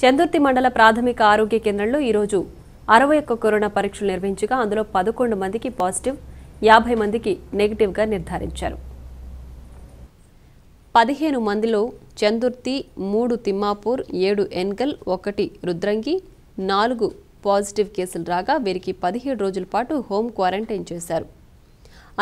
చందుర్తి మండల ప్రాథమిక ఆరోగ్య కేంద్రంలో ఈరోజు అరవై ఒక్క కరోనా పరీక్షలు నిర్వహించగా అందులో పదకొండు మందికి పాజిటివ్ యాభై మందికి నెగిటివ్గా నిర్ధారించారు. పదిహేను మందిలో చందుర్తి మూడు తిమ్మాపూర్ ఏడు ఎన్గల్ ఒకటి రుద్రంగి నాలుగు పాజిటివ్ కేసులు రాగా వీరికి పదిహేడు రోజుల పాటు హోం క్వారంటైన్ చేశారు.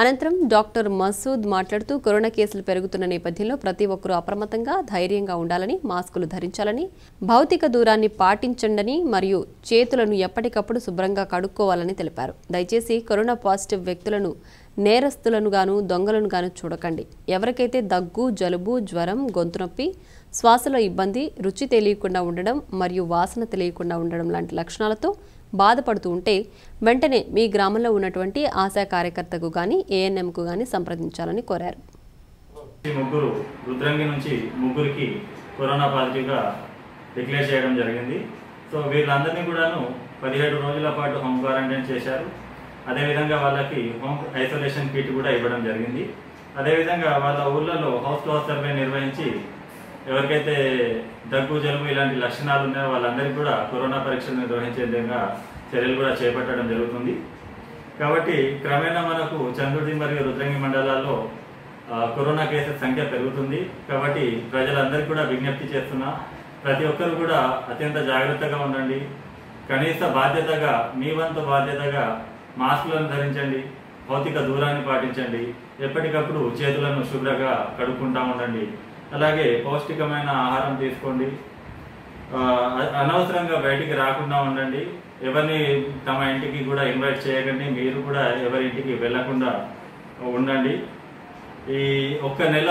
అనంతరం డాక్టర్ మసూద్ మాట్లాడుతూ కరోనా కేసులు పెరుగుతున్న నేపథ్యంలో ప్రతి ఒక్కరూ అప్రమత్తంగా ధైర్యంగా ఉండాలని మాస్కులు ధరించాలని భౌతిక దూరాన్ని పాటించండని మరియు చేతులను ఎప్పటికప్పుడు శుభ్రంగా కడుక్కోవాలని తెలిపారు. దయచేసి కరోనా పాజిటివ్ వ్యక్తులను నేరస్తులను గాను దొంగలను గాను చూడకండి. ఎవరికైతే దగ్గు జలుబు జ్వరం గొంతు నొప్పి శ్వాసలో ఇబ్బంది రుచి తెలియకుండా ఉండడం మరియు వాసన తెలియకుండా ఉండడం లాంటి లక్షణాలతో బాధపడుతూ ఉంటే వెంటనే మీ గ్రామంలో ఉన్నటువంటి ఆశా కార్యకర్తకు కానీ ఏఎన్ఎంకు కానీ సంప్రదించాలని కోరారు. ముగ్గురు రుద్రంగి నుంచి ముగ్గురికి కరోనా పాజిటివ్గా డిక్లేర్ చేయడం జరిగింది. సో వీళ్ళందరినీ కూడాను పదిహేడు రోజుల పాటు హోమ్ క్వారంటైన్ చేశారు. అదేవిధంగా వాళ్ళకి హోమ్ ఐసోలేషన్ కిట్ కూడా ఇవ్వడం జరిగింది. అదేవిధంగా వాళ్ళ ఊళ్ళలో హౌస్ టు హౌస్ సర్వే నిర్వహించి ఎవరికైతే దగ్గు జలుబు ఇలాంటి లక్షణాలు ఉన్నాయో వాళ్ళందరికీ కూడా కరోనా పరీక్షలు నిర్వహించే విధంగా చర్యలు కూడా చేపట్టడం జరుగుతుంది. కాబట్టి క్రమేణా మనకు చంద్రుడి మరియు రుద్రంగి మండలాల్లో కరోనా కేసుల సంఖ్య పెరుగుతుంది. కాబట్టి ప్రజలందరికీ కూడా విజ్ఞప్తి చేస్తున్నా ప్రతి ఒక్కరు కూడా అత్యంత జాగ్రత్తగా ఉండండి. కనీస బాధ్యతగా మీ వంతు బాధ్యతగా మాస్కులను ధరించండి భౌతిక దూరాన్ని పాటించండి ఎప్పటికప్పుడు చేతులను శుభ్రంగా కడుక్కుంటా ఉండండి. అలాగే పౌష్టికమైన ఆహారం తీసుకోండి. అనవసరంగా బయటికి రాకుండా ఉండండి. ఎవరిని తమ ఇంటికి కూడా ఇన్వైట్ చేయకండి. మీరు కూడా ఎవరి ఇంటికి వెళ్ళకుండా ఉండండి. ఈ ఒక్క నెల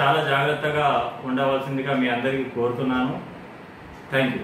చాలా జాగ్రత్తగా ఉండవలసిందిగా మీ అందరికీ కోరుతున్నాను. Thank you